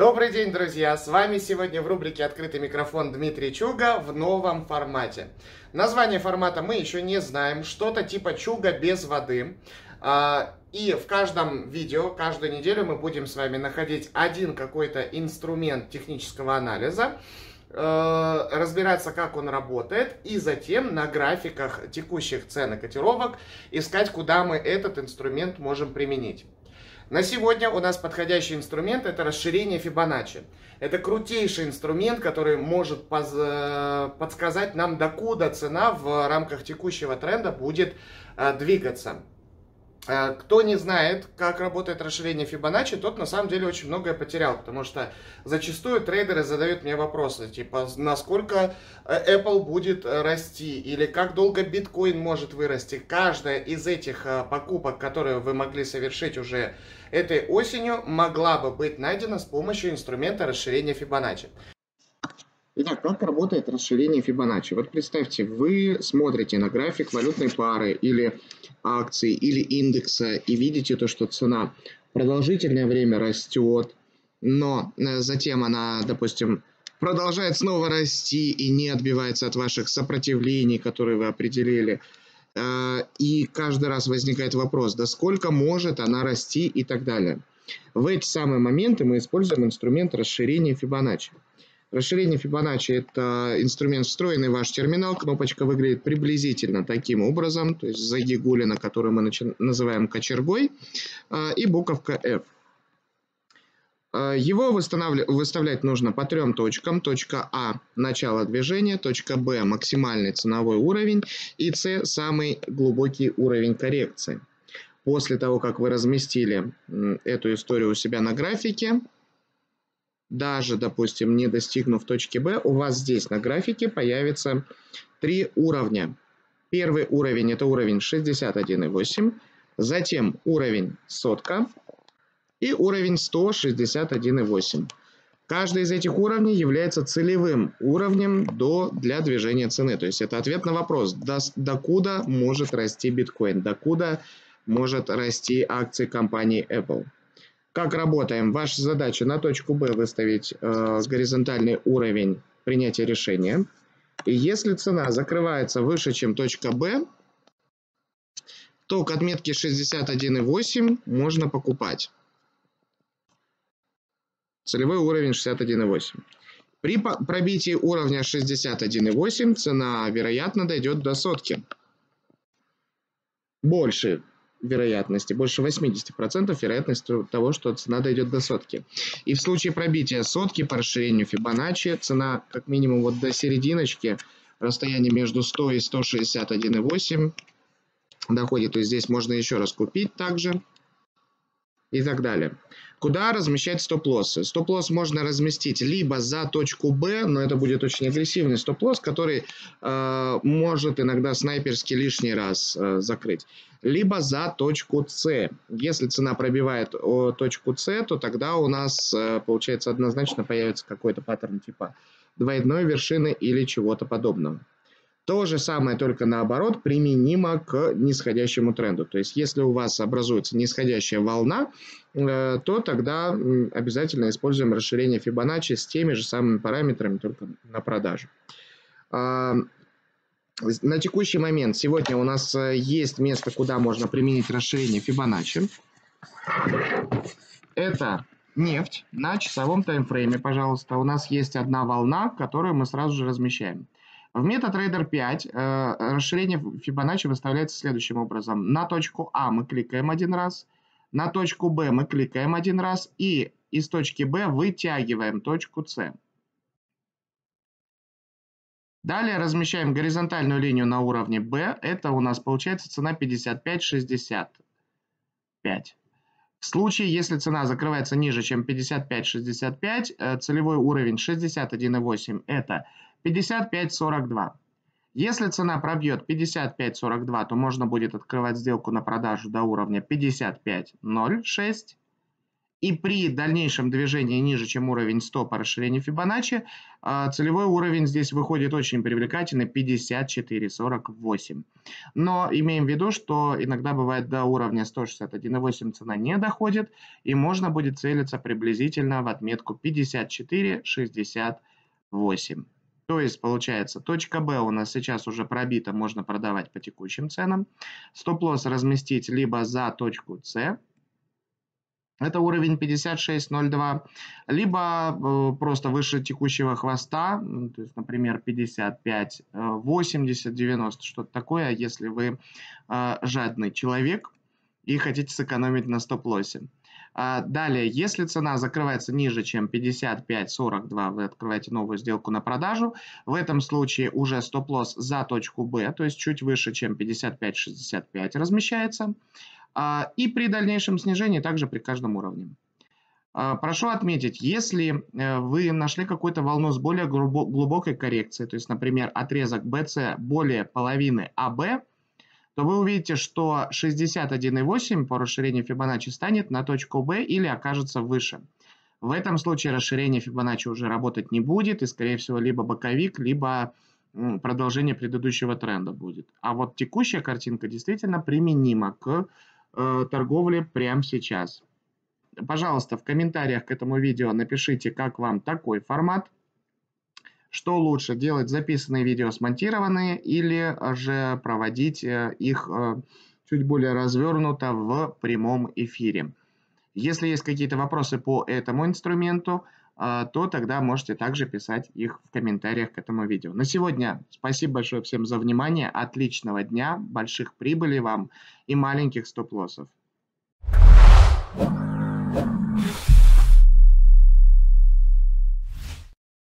Добрый день, друзья! С вами сегодня в рубрике «Открытый микрофон» Дмитрий Чуга в новом формате. Название формата мы еще не знаем, что-то типа Чуга без воды. А, и в каждом видео, каждую неделю мы будем с вами находить один какой-то инструмент технического анализа, э, разбираться, как он работает, и затем на графиках текущих цен и котировок искать, куда мы этот инструмент можем применить. На сегодня у нас подходящий инструмент это расширение Фибоначчи. Это крутейший инструмент, который может э, подсказать нам, докуда цена в рамках текущего тренда будет э, двигаться. Э, кто не знает, как работает расширение Fibonacci, тот на самом деле очень многое потерял, потому что зачастую трейдеры задают мне вопросы, типа, насколько э, Apple будет э, расти, или как долго биткоин может вырасти. Каждая из этих покупок, которые вы могли совершить уже этой осенью, могла бы быть найдена с помощью инструмента расширения Fibonacci. Итак, как работает расширение Fibonacci? Вот представьте, вы смотрите на график валютной пары или акции, или индекса и видите то, что цена продолжительное время растет, но э, затем она, допустим, продолжает снова расти и не отбивается от ваших сопротивлений, которые вы определили. Э, и каждый раз возникает вопрос, да сколько может она расти и так далее. В эти самые моменты мы используем инструмент расширения Fibonacci. Расширение Fibonacci – это инструмент, встроенный в ваш терминал. Кнопочка выглядит приблизительно таким образом, то есть загигулина, которую мы называем кочергой, а, и буковка F. А, его выставлять нужно по трем точкам. Точка А – начало движения, точка Б – максимальный ценовой уровень, и С – самый глубокий уровень коррекции. После того, как вы разместили эту историю у себя на графике, даже, допустим, не достигнув точки B, у вас здесь на графике появится три уровня. Первый уровень – это уровень 61,8, затем уровень сотка и уровень 161,8. Каждый из этих уровней является целевым уровнем до, для движения цены. То есть это ответ на вопрос, до, докуда может расти биткоин, докуда может расти акции компании Apple. Как работаем? Ваша задача на точку B выставить э, горизонтальный уровень принятия решения. И если цена закрывается выше, чем точка B, то к отметке 61,8 можно покупать. Целевой уровень 61,8. При пробитии уровня 61,8 цена, вероятно, дойдет до сотки. Больше вероятности, больше 80% вероятность того, что цена дойдет до сотки. И в случае пробития сотки по расширению Фибоначчи, цена как минимум вот до серединочки, расстояние между 100 и 161,8 доходит. То есть здесь можно еще раз купить также и так далее. Куда размещать стоп-лоссы? Стоп-лосс можно разместить либо за точку B, но это будет очень агрессивный стоп-лосс, который э, может иногда снайперски лишний раз э, закрыть. Либо за точку C. Если цена пробивает о, точку C, то тогда у нас, э, получается, однозначно появится какой-то паттерн типа двойной вершины или чего-то подобного. То же самое, только наоборот, применимо к нисходящему тренду. То есть, если у вас образуется нисходящая волна, э, то тогда обязательно используем расширение Fibonacci с теми же самыми параметрами, только на продажу. А, на текущий момент сегодня у нас э, есть место, куда можно применить расширение Fibonacci. Это нефть на часовом таймфрейме, пожалуйста. У нас есть одна волна, которую мы сразу же размещаем. В MetaTrader 5 э, расширение Fibonacci выставляется следующим образом. На точку А мы кликаем один раз, на точку Б мы кликаем один раз и из точки Б вытягиваем точку С. Далее размещаем горизонтальную линию на уровне B. Это у нас получается цена 55.65. В случае, если цена закрывается ниже, чем 55.65, э, целевой уровень 61.8 это 55.42. Если цена пробьет 55.42, то можно будет открывать сделку на продажу до уровня 55.06. И при дальнейшем движении ниже, чем уровень 100 по расширению Фибоначчи, а, целевой уровень здесь выходит очень привлекательный 54,48. Но имеем в виду, что иногда бывает до уровня 161,8 цена не доходит, и можно будет целиться приблизительно в отметку 54,68. То есть, получается, точка Б у нас сейчас уже пробита, можно продавать по текущим ценам. Стоп-лосс разместить либо за точку С, это уровень 56.02, либо э, просто выше текущего хвоста, то есть, например, 55, 80, 90, что-то такое, если вы э, жадный человек и хотите сэкономить на стоп-лоссе. А далее, если цена закрывается ниже, чем 55.42, вы открываете новую сделку на продажу. В этом случае уже стоп-лосс за точку B, то есть чуть выше, чем 55.65 размещается. А, и при дальнейшем снижении также при каждом уровне. А, прошу отметить, если э, вы нашли какую-то волну с более глубокой коррекцией, то есть, например, отрезок BC более половины AB, то вы увидите, что 61,8 по расширению Фибоначчи станет на точку B или окажется выше. В этом случае расширение Фибоначчи уже работать не будет, и, скорее всего, либо боковик, либо продолжение предыдущего тренда будет. А вот текущая картинка действительно применима к э, торговли прямо сейчас. Пожалуйста, в комментариях к этому видео напишите, как вам такой формат. Что лучше, делать записанные видео смонтированные или же проводить э, их э, чуть более развернуто в прямом эфире. Если есть какие-то вопросы по этому инструменту, э, то тогда можете также писать их в комментариях к этому видео. На сегодня спасибо большое всем за внимание, отличного дня, больших прибылей вам и маленьких стоп-лоссов.